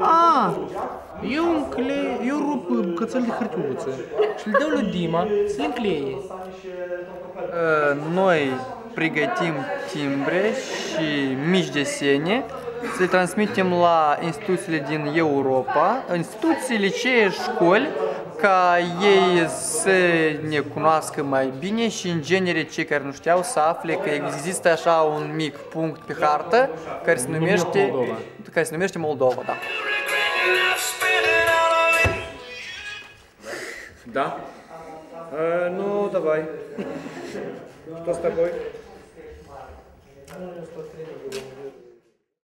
A, eu încle... eu rup bucățel de hârtiuță și le dau lui Dima să le încleie. Uh, Noi pregătim timbre și mici desene să le transmitem la instituțiile din Europa, instituții, licee, școli, ca ei să ne cunoască mai bine și în genere cei care nu știau să afle că există așa un mic punct pe hartă care se numește Moldova. care se numește Moldova, da. Da? Э, ну, давай. Кто с тобой?